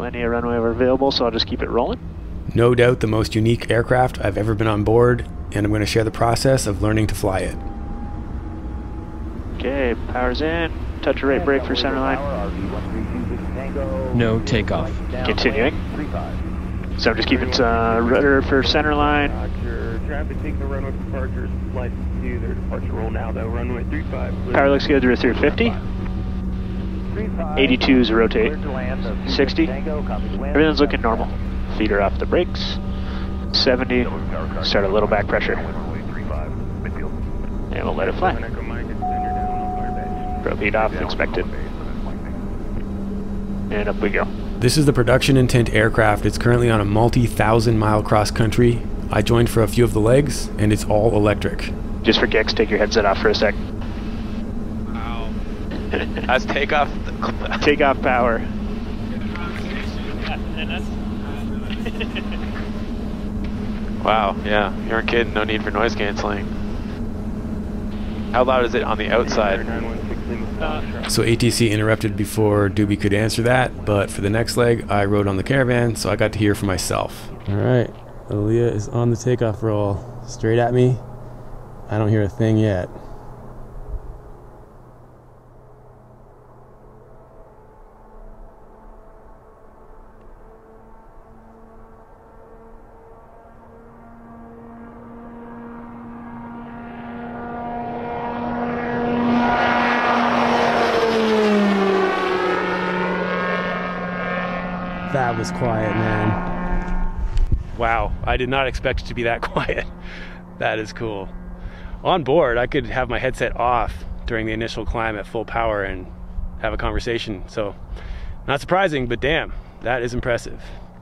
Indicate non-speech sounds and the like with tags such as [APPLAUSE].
Plenty of runway available, so I'll just keep it rolling. No doubt the most unique aircraft I've ever been on board, and I'm going to share the process of learning to fly it. Okay, power's in. Touch a right brake for centerline. No takeoff. Continuing. So I'm just keeping uh, rudder for centerline. Roger. Traffic taking the runway departure. Flight to their departure roll now though. Runway 35. Power looks good. Through 50. 82 is a rotate. 60. Everything's looking normal. Feet are off the brakes. 70. Start a little back pressure. And we'll let it fly. Echo Mike, extender down on fire base. Probe heat off, expected. And up we go. This is the production intent aircraft. It's currently on a multi thousand mile cross country. I joined for a few of the legs, and it's all electric. Just for kicks, take your headset off for a sec. That's takeoff. Take off power. wow, yeah, you aren't kidding. No need for noise canceling. How loud is it on the outside? 916 Lima Foxtrot. So ATC interrupted before Doobie could answer that, but for the next leg, I rode on the caravan, so I got to hear for myself. All right, Alia is on the takeoff roll, straight at me. I don't hear a thing yet. That was quiet, man. Wow, I did not expect it to be that [LAUGHS] quiet. That is cool. On board, I could have my headset off during the initial climb at full power and have a conversation. So, not surprising, but damn, that is impressive.